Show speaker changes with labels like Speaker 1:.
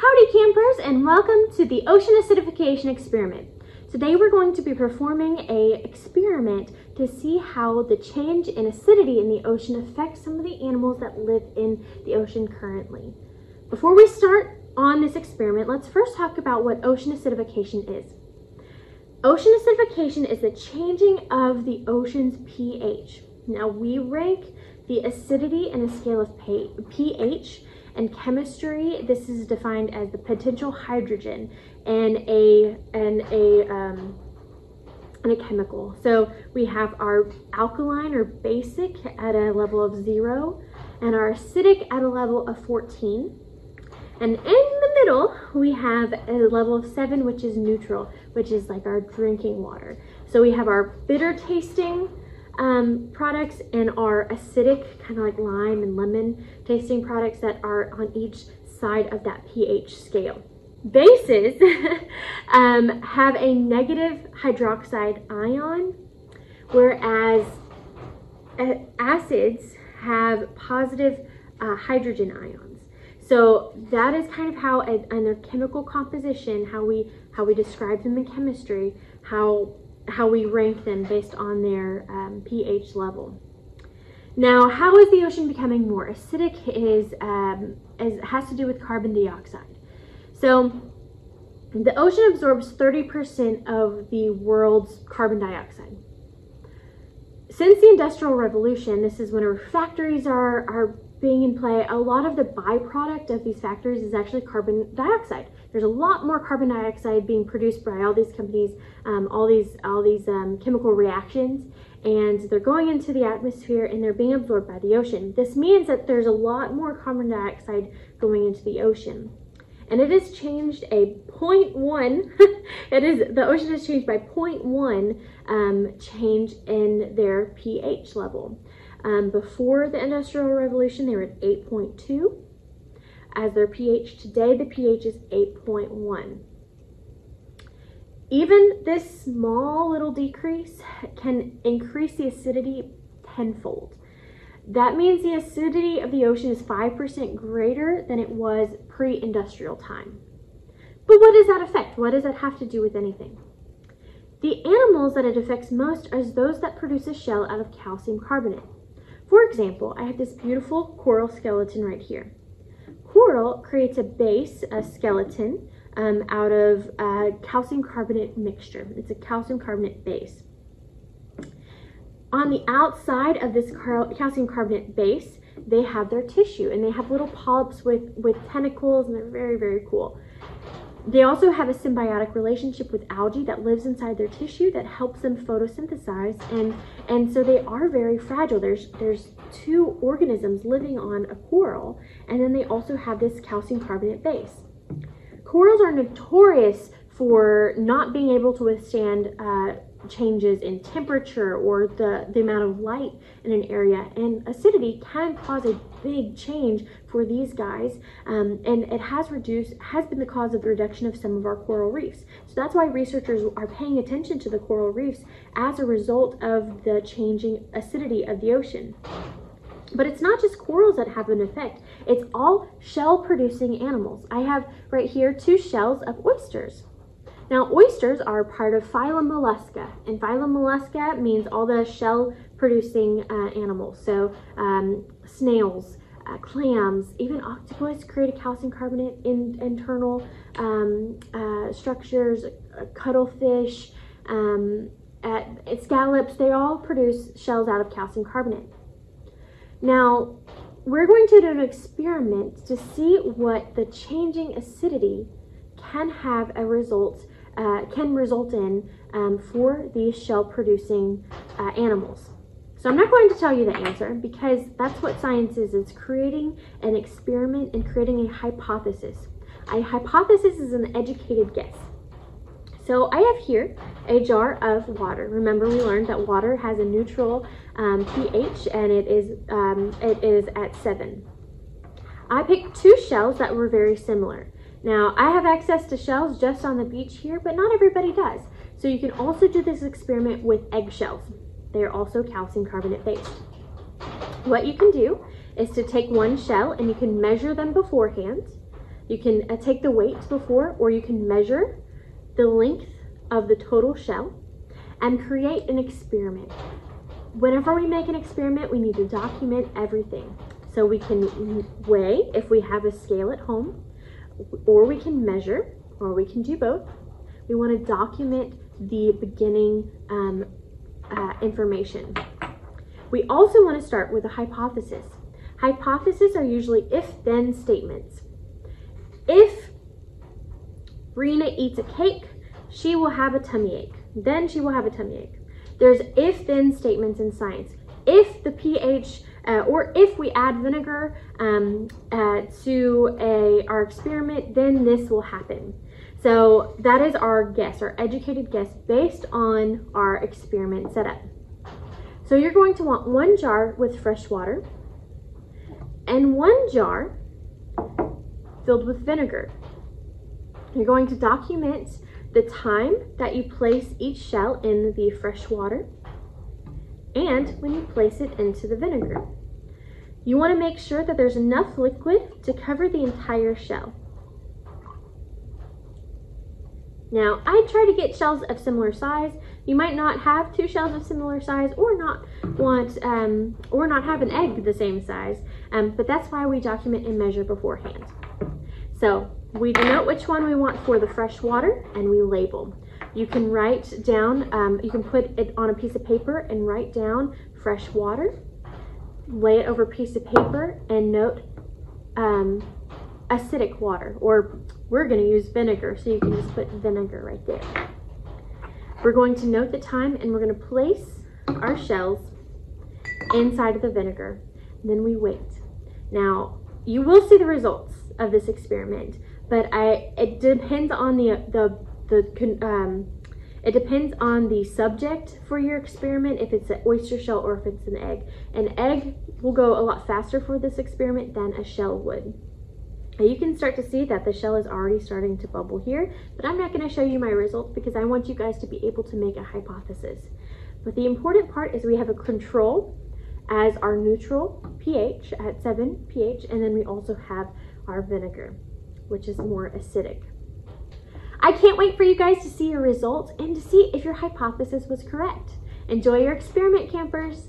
Speaker 1: Howdy campers and welcome to the ocean acidification experiment. Today we're going to be performing a experiment to see how the change in acidity in the ocean affects some of the animals that live in the ocean currently. Before we start on this experiment, let's first talk about what ocean acidification is. Ocean acidification is the changing of the ocean's pH. Now we rank the acidity in a scale of pH and chemistry, this is defined as the potential hydrogen and a and a um, and a chemical. So we have our alkaline or basic at a level of zero, and our acidic at a level of 14. And in the middle, we have a level of seven, which is neutral, which is like our drinking water. So we have our bitter tasting um, products and our acidic, kind of like lime and lemon tasting products that are on each side of that pH scale. Bases um, have a negative hydroxide ion, whereas uh, acids have positive uh, hydrogen ions. So that is kind of how, in their chemical composition, how we how we describe them in chemistry, how how we rank them based on their um, pH level. Now, how is the ocean becoming more acidic is, um, is has to do with carbon dioxide. So the ocean absorbs 30% of the world's carbon dioxide. Since the Industrial Revolution, this is when our factories are, are being in play, a lot of the byproduct of these factories is actually carbon dioxide. There's a lot more carbon dioxide being produced by all these companies, um, all these all these um, chemical reactions, and they're going into the atmosphere and they're being absorbed by the ocean. This means that there's a lot more carbon dioxide going into the ocean. And it has changed a 0.1, it is, the ocean has changed by 0.1 um, change in their pH level. Um, before the Industrial Revolution, they were at 8.2. As their pH today, the pH is 8.1. Even this small little decrease can increase the acidity tenfold. That means the acidity of the ocean is 5% greater than it was pre-industrial time. But what does that affect? What does that have to do with anything? The animals that it affects most are those that produce a shell out of calcium carbonate. For example, I have this beautiful coral skeleton right here. Coral creates a base, a skeleton, um, out of a calcium carbonate mixture. It's a calcium carbonate base. On the outside of this calcium carbonate base, they have their tissue and they have little polyps with, with tentacles and they're very, very cool. They also have a symbiotic relationship with algae that lives inside their tissue that helps them photosynthesize and and so they are very fragile. There's there's two organisms living on a coral and then they also have this calcium carbonate base. Corals are notorious for not being able to withstand uh, changes in temperature or the, the amount of light in an area. And acidity can cause a big change for these guys. Um, and it has reduced, has been the cause of the reduction of some of our coral reefs. So that's why researchers are paying attention to the coral reefs as a result of the changing acidity of the ocean. But it's not just corals that have an effect. It's all shell producing animals. I have right here two shells of oysters. Now, oysters are part of phylum Mollusca, and phylum Mollusca means all the shell-producing uh, animals. So, um, snails, uh, clams, even octopus create a calcium carbonate in internal um, uh, structures, uh, cuttlefish, um, scallops, they all produce shells out of calcium carbonate. Now, we're going to do an experiment to see what the changing acidity can have a result uh, can result in um, for these shell producing uh, animals. So I'm not going to tell you the answer because that's what science is. It's creating an experiment and creating a hypothesis. A hypothesis is an educated guess. So I have here a jar of water. Remember we learned that water has a neutral um, pH and it is, um, it is at 7. I picked two shells that were very similar. Now, I have access to shells just on the beach here, but not everybody does. So you can also do this experiment with eggshells. They are also calcium carbonate based. What you can do is to take one shell and you can measure them beforehand. You can uh, take the weights before, or you can measure the length of the total shell and create an experiment. Whenever we make an experiment, we need to document everything. So we can weigh if we have a scale at home, or we can measure, or we can do both. We want to document the beginning um, uh, information. We also want to start with a hypothesis. Hypotheses are usually if-then statements. If Rena eats a cake, she will have a tummy ache. Then she will have a tummy ache. There's if-then statements in science. If the pH, uh, or if we add vinegar um, uh, to a, our experiment, then this will happen. So that is our guess, our educated guess based on our experiment setup. So you're going to want one jar with fresh water and one jar filled with vinegar. You're going to document the time that you place each shell in the fresh water and when you place it into the vinegar. You want to make sure that there's enough liquid to cover the entire shell. Now, I try to get shells of similar size. You might not have two shells of similar size or not want, um, or not have an egg the same size, um, but that's why we document and measure beforehand. So we denote which one we want for the fresh water and we label. You can write down, um, you can put it on a piece of paper and write down fresh water, lay it over a piece of paper and note um, acidic water, or we're gonna use vinegar, so you can just put vinegar right there. We're going to note the time and we're gonna place our shells inside of the vinegar. Then we wait. Now, you will see the results of this experiment, but I it depends on the the the um, it depends on the subject for your experiment, if it's an oyster shell or if it's an egg. An egg will go a lot faster for this experiment than a shell would. Now you can start to see that the shell is already starting to bubble here, but I'm not going to show you my results because I want you guys to be able to make a hypothesis. But the important part is we have a control as our neutral pH at 7 pH, and then we also have our vinegar, which is more acidic. I can't wait for you guys to see your results and to see if your hypothesis was correct. Enjoy your experiment, campers!